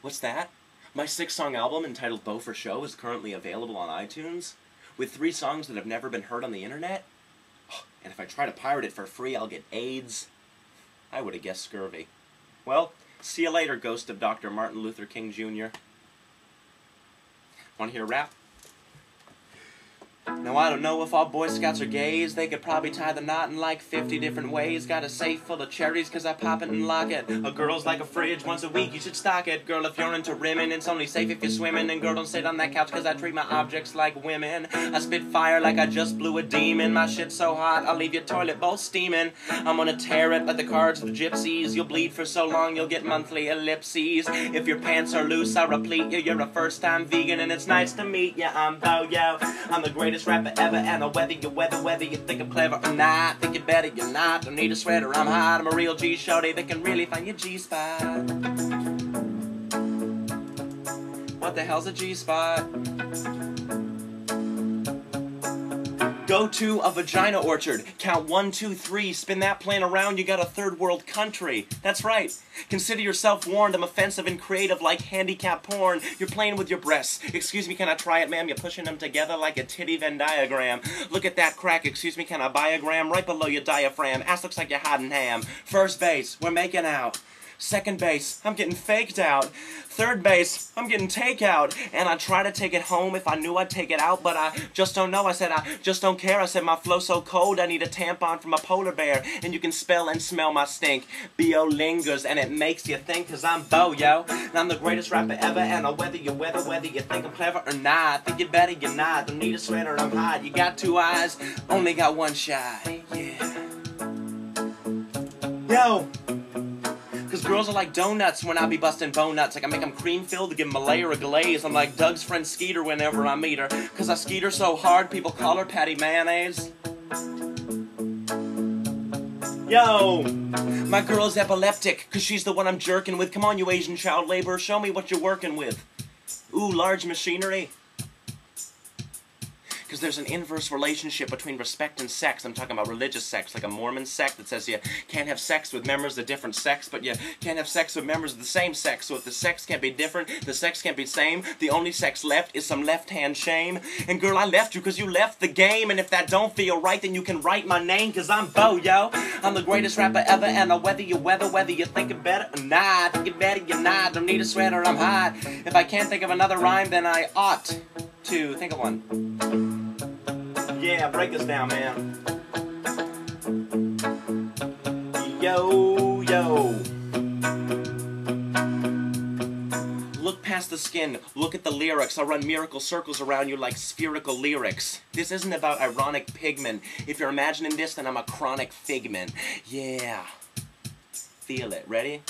What's that? My six song album entitled Bo fo Sho is currently available on iTunes with three songs that have never been heard on the internet. And if I try to pirate it for free, I'll get AIDS. I would have guessed scurvy. Well, see you later, ghost of Dr. Martin Luther King Jr. Want to hear a rap? Now I don't know if all Boy Scouts are gays, they could probably tie the knot in like 50 different ways. Got a safe full of cherries cause I pop it and lock it. A girl's like a fridge, once a week you should stock it. Girl, if you're into rimming, it's only safe if you're swimming. And girl, don't sit on that couch cause I treat my objects like women. I spit fire like I just blew a demon. My shit's so hot, I'll leave your toilet bowl steaming. I'm gonna tear it like the cards of the gypsies. You'll bleed for so long, you'll get monthly ellipses. If your pants are loose, I'll replete you. You're a first time vegan and it's nice to meet ya. I'm Bo Yo, I'm the greatest rapper ever, and I whether you weather, whether you think I'm clever or not, think you're better, you're not. Don't need a sweater, I'm hot. I'm a real G shorty that can really find your G spot. What the hell's a G spot? Go to a vagina orchard. Count one, two, three. Spin that plane around. You got a third world country. That's right. Consider yourself warned. I'm offensive and creative like handicap porn. You're playing with your breasts. Excuse me, can I try it, ma'am? You're pushing them together like a titty Venn diagram. Look at that crack. Excuse me, can I buy a gram? Right below your diaphragm. Ass looks like you're hiding ham. First base, we're making out. Second base, I'm getting faked out. Third base, I'm getting takeout. And I try to take it home if I knew I'd take it out, but I just don't know. I said, I just don't care. I said, my flow so cold, I need a tampon from a polar bear. And you can spell and smell my stink. B.O. lingers, and it makes you think, cause I'm Bo, yo. And I'm the greatest rapper ever, and I whether you weather, whether you think I'm clever or not. Think you're better, you're not. Don't need a sweater, I'm hot. You got two eyes, only got one shot. Yeah. Yo! Cause girls are like donuts when I be busting bone nuts. Like I make them cream filled to give them a layer of glaze. I'm like Doug's friend Skeeter whenever I meet her. Cause I skeet her so hard, people call her Patty Mayonnaise. Yo! My girl's epileptic, cause she's the one I'm jerking with. Come on, you Asian child labor, show me what you're working with. Ooh, large machinery. Because there's an inverse relationship between respect and sex. I'm talking about religious sex, like a Mormon sect that says you can't have sex with members of different sex, but you can't have sex with members of the same sex. So if the sex can't be different, the sex can't be same. The only sex left is some left-hand shame. And girl, I left you because you left the game. And if that don't feel right, then you can write my name, because I'm Bo, yo. I'm the greatest rapper ever, and I whether you weather, whether you think it better or not. Think it better, you're not. Don't need a sweater, I'm hot. If I can't think of another rhyme, then I ought to think of one. Yeah, break this down, man. Yo, yo. Look past the skin, look at the lyrics. I'll run miracle circles around you like spherical lyrics. This isn't about ironic pigment. If you're imagining this, then I'm a chronic figment. Yeah. Feel it. Ready?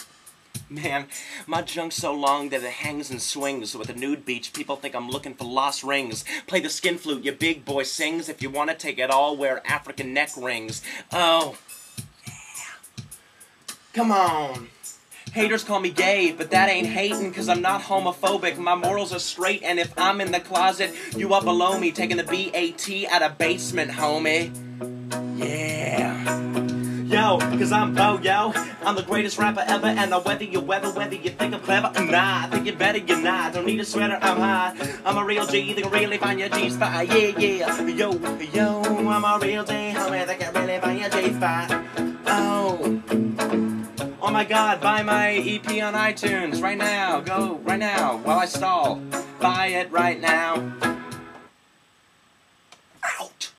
Man, my junk's so long that it hangs and swings. With a nude beach, people think I'm looking for lost rings. Play the skin flute, your big boy sings. If you want to take it all, wear African neck rings. Oh, yeah. Come on. Haters call me gay, but that ain't hating, cause I'm not homophobic. My morals are straight, and if I'm in the closet, you up below me, taking the BAT out of basement, homie. Yeah. Yo, cause I'm Bo, yo. I'm the greatest rapper ever, and I whether you weather, whether you think I'm clever or not. Think you're better, you're not. Don't need a sweater, I'm hot. I'm a real G, they can really find your G spot. Yeah, yeah. Yo, yo, I'm a real G, homie, that can really find your G spot. Oh. Oh my god, buy my EP on iTunes right now. Go right now while I stall. Buy it right now.